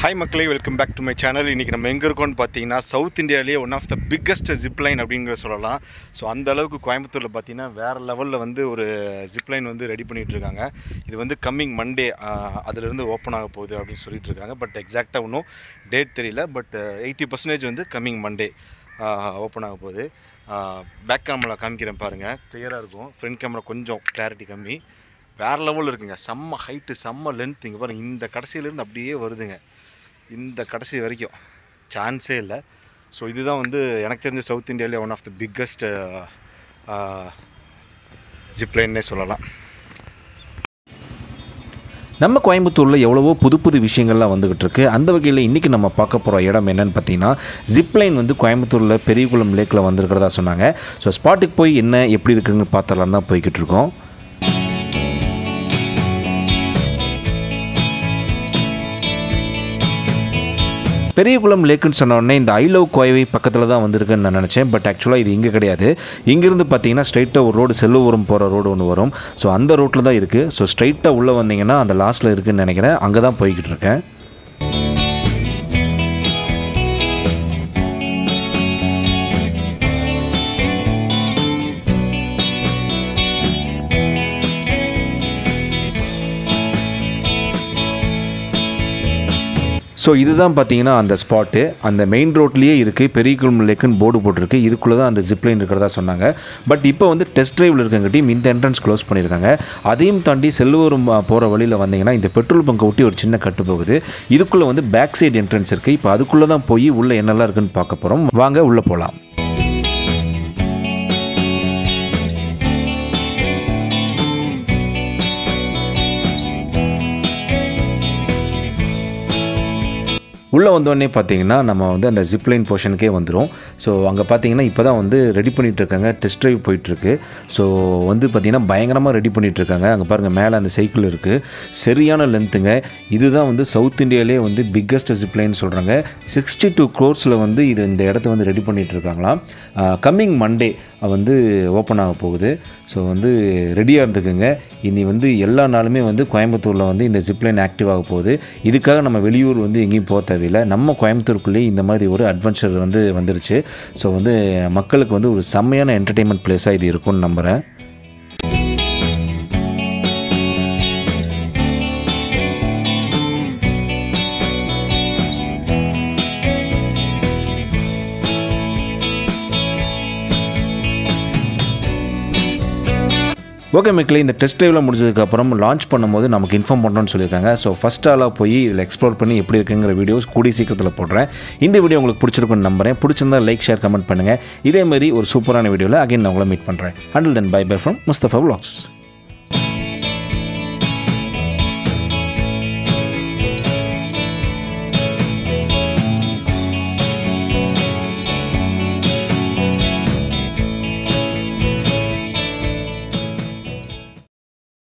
Hi மக்களே welcome back to my channel இன்றைக்கி நம்ம எங்கே இருக்கோம்னு பார்த்தீங்கன்னா சவுத் இந்தியாவிலேயே one of the biggest zipline அப்படிங்கிற சொல்லலாம். ஸோ அந்த அளவுக்கு கோயம்புத்தூரில் பார்த்தீங்கன்னா வேறு லெவலில் வந்து ஒரு ஜிப்லைன் வந்து ரெடி பண்ணிகிட்டு இருக்காங்க. இது வந்து கம்மிங் மண்டே அதிலிருந்து ஓப்பன் ஆக போகுது அப்படின்னு சொல்லிட்டு இருக்காங்க. பட் எக்ஸாக்டாக ஒன்றும் டேட் தெரியல. பட் எயிட்டி பர்சன்டேஜ் வந்து கம்மிங் மண்டே ஓப்பன் ஆக போகுது. பேக் கேமரா காமிக்கிறேன் பாருங்கள் கிளியராக இருக்கும். ஃப்ரண்ட் கேமரா கொஞ்சம் கிளாரிட்டி கம்மி. வேறு லெவலில் இருக்குங்க. செம்ம ஹைட்டு செம்ம லென்த் இங்கே பாருங்கள் இந்த கடைசியிலேருந்து அப்படியே வருதுங்க. இந்த கடைசி வரைக்கும். சான்ஸே இல்லை. ஸோ இதுதான் வந்து எனக்கு தெரிஞ்ச சவுத் இந்தியாவிலே ஒன் ஆஃப் த பிக்கஸ்ட் ஜிப்லைன்னே சொல்லலாம். நம்ம கோயம்புத்தூரில் எவ்வளவோ புது புது விஷயங்கள்லாம் வந்துக்கிட்டு இருக்கு. அந்த வகையில் இன்றைக்கி நம்ம பார்க்க போகிற இடம் என்னென்னு பார்த்தீங்கன்னா ஜிப்லைன் வந்து கோயம்புத்தூரில் பெரியகுளம் லேக்கில் வந்திருக்கிறதா சொன்னாங்க. ஸோ ஸ்பாட்டுக்கு போய் என்ன எப்படி இருக்குன்னு பார்த்தலாம் தான் போய்கிட்டு இருக்கோம். பெரியகுளம் லேக்குன்னு சொன்ன உடனே இந்த ஐ லவ் கோயவை பக்கத்தில் தான் வந்திருக்குன்னு நான் நினச்சேன். பட் ஆக்சுவலாக இது இங்கே கிடையாது. இங்கேருந்து பார்த்தீங்கன்னா ஸ்ட்ரைட்டாக ஒரு ரோடு செல்லுவரம் போகிற ரோடு ஒன்று வரும். ஸோ அந்த ரோட்டில் தான் இருக்குது ஸோ ஸ்ட்ரைட்டாக உள்ளே வந்தீங்கன்னா அந்த லாஸ்ட்டில் இருக்குதுன்னு நினைக்கிறேன். அங்கே தான் போய்கிட்டு இருக்கேன். ஸோ இதுதான் பார்த்தீங்கன்னா அந்த ஸ்பாட்டு அந்த மெயின் ரோட்லேயே இருக்குது பெரியகுளம் லேக்குன்னு போர்டு போட்டிருக்கு. இதுக்குள்ளே தான் அந்த ஜிப்லைன் இருக்கிறதா சொன்னாங்க. பட் இப்போ வந்து டெஸ்ட் ட்ரைவில் இருக்கங்காட்டியும் இந்த என்ட்ரன்ஸ் க்ளோஸ் பண்ணியிருக்காங்க. அதையும் தாண்டி செல்லுவரம் போகிற வழியில் வந்தீங்கன்னா இந்த பெட்ரோல் பங்கை ஒட்டி ஒரு சின்ன கட்டு போகுது. இதுக்குள்ளே வந்து பேக் சைடு என்ட்ரன்ஸ் இருக்குது இப்போ அதுக்குள்ளே தான் போய் உள்ளே என்னெல்லாம் இருக்குன்னு பார்க்க போகிறோம் வாங்க உள்ளே போகலாம் உள்ளே வந்தோடனே பார்த்தீங்கன்னா நம்ம வந்து அந்த ஜிப்லைன் போர்ஷனுக்கே வந்துடும் ஸோ அங்கே பார்த்தீங்கன்னா இப்போ தான் வந்து ரெடி பண்ணிகிட்ருக்காங்க டெஸ்ட் ட்ரைவ் போயிட்டுருக்கு. ஸோ வந்து பார்த்திங்கன்னா பயங்கரமாக ரெடி பண்ணிகிட்டு இருக்காங்க. அங்கே பாருங்கள் மேலே அந்த சைக்கிள் இருக்குது சரியான லென்த்துங்க இதுதான் வந்து சவுத் இந்தியாவிலே வந்து பிக்கஸ்ட் ஜிப்லைன் சொல்கிறாங்க சிக்ஸ்டி டூ க்ரோர்ஸில் வந்து இது இந்த இடத்த வந்து ரெடி பண்ணிகிட்ருக்காங்களாம் கம்மிங் மண்டே வந்து ஓப்பன் ஆக போகுது. ஸோ வந்து ரெடியாக இருந்துக்குங்க. இனி வந்து எல்லா நாளுமே வந்து கோயம்புத்தூரில் வந்து இந்த ஜிப்லைன் ஆக்டிவ் ஆக போகுது. இதுக்காக நம்ம வெளியூர் வந்து எங்கேயும் போக தேவையில்லை. நம்ம கோயம்புத்தூருக்குள்ளேயே இந்த மாதிரி ஒரு அட்வென்ச்சர் வந்து வந்துருச்சு. ஸோ வந்து மக்களுக்கு வந்து ஒரு செம்மையான என்டர்டெயின்மெண்ட் பிளேஸாக இது இருக்கும்னு நம்புகிறேன் ஓகே மக்களே இந்த டெஸ்ட் ட்ரைவில் முடிஞ்சதுக்கப்புறம் லான்ச் பண்ணும்போது நமக்கு இன்ஃபார்ம் பண்ணணும்னு சொல்லியிருக்காங்க. ஸோ ஃபஸ்ட் ஆளாக போய் இதில் எக்ஸ்ப்ளோர் பண்ணி எப்படி இருக்குங்கிற வீடியோஸ் கூடி சீக்கிரத்தில் போடுறேன். இந்த வீடியோ உங்களுக்கு பிடிச்சிருக்குன்னு நம்புறேன். பிடிச்சிருந்தா லைக் ஷேர் கமெண்ட் பண்ணுங்கள் இதே மாதிரி ஒரு சூப்பரான வீடியோவில் அகைன் நான் உங்களை மீட் பண்ணுறேன் until then bye bye from Mustafa vlogs.